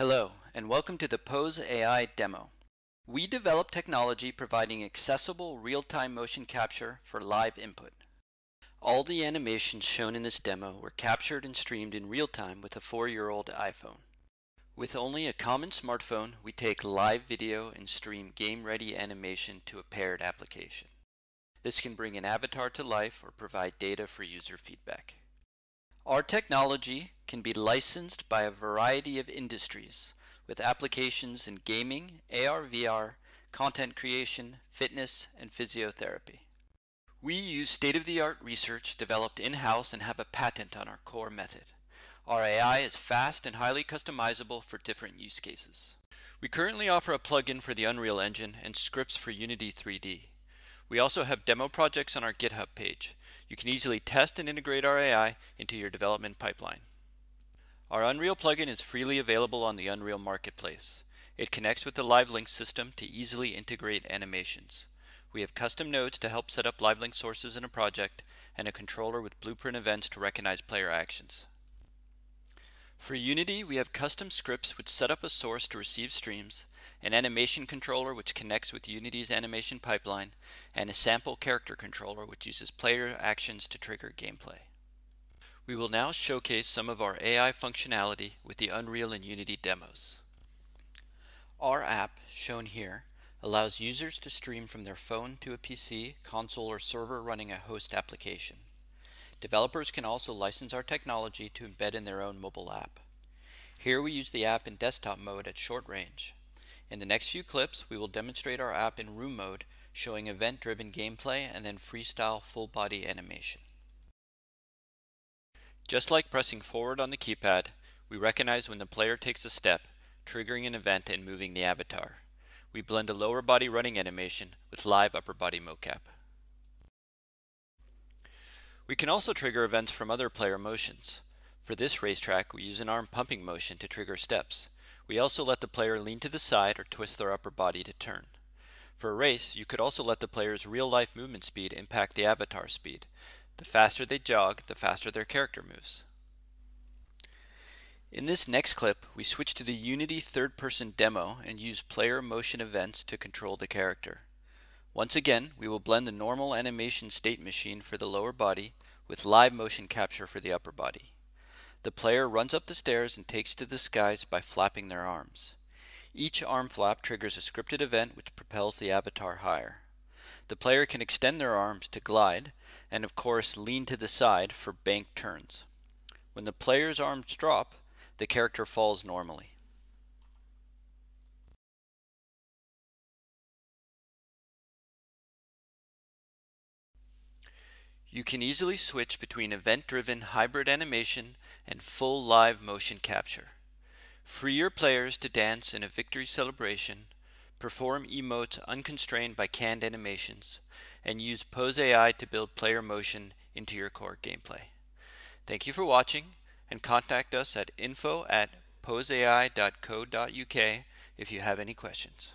Hello, and welcome to the Pose AI demo. We develop technology providing accessible real-time motion capture for live input. All the animations shown in this demo were captured and streamed in real time with a four-year-old iPhone. With only a common smartphone, we take live video and stream game-ready animation to a paired application. This can bring an avatar to life or provide data for user feedback. Our technology can be licensed by a variety of industries with applications in gaming, AR, VR, content creation, fitness, and physiotherapy. We use state-of-the-art research developed in-house and have a patent on our core method. Our AI is fast and highly customizable for different use cases. We currently offer a plugin for the Unreal Engine and scripts for Unity 3D. We also have demo projects on our GitHub page. You can easily test and integrate our AI into your development pipeline. Our Unreal plugin is freely available on the Unreal Marketplace. It connects with the LiveLink system to easily integrate animations. We have custom nodes to help set up LiveLink sources in a project and a controller with blueprint events to recognize player actions. For Unity, we have custom scripts which set up a source to receive streams, an animation controller which connects with Unity's animation pipeline, and a sample character controller which uses player actions to trigger gameplay. We will now showcase some of our AI functionality with the Unreal and Unity demos. Our app, shown here, allows users to stream from their phone to a PC, console, or server running a host application. Developers can also license our technology to embed in their own mobile app. Here we use the app in desktop mode at short range. In the next few clips, we will demonstrate our app in room mode, showing event-driven gameplay and then freestyle full-body animation. Just like pressing forward on the keypad, we recognize when the player takes a step, triggering an event and moving the avatar. We blend a lower body running animation with live upper body mocap. We can also trigger events from other player motions. For this racetrack, we use an arm pumping motion to trigger steps. We also let the player lean to the side or twist their upper body to turn. For a race, you could also let the player's real-life movement speed impact the avatar speed. The faster they jog, the faster their character moves. In this next clip, we switch to the Unity third-person demo and use player motion events to control the character. Once again, we will blend the normal animation state machine for the lower body with live motion capture for the upper body. The player runs up the stairs and takes to the skies by flapping their arms. Each arm flap triggers a scripted event which propels the avatar higher. The player can extend their arms to glide, and of course lean to the side for bank turns. When the player's arms drop, the character falls normally. You can easily switch between event-driven hybrid animation and full live motion capture. Free your players to dance in a victory celebration, perform emotes unconstrained by canned animations, and use Pose AI to build player motion into your core gameplay. Thank you for watching, and contact us at info at poseai.co.uk if you have any questions.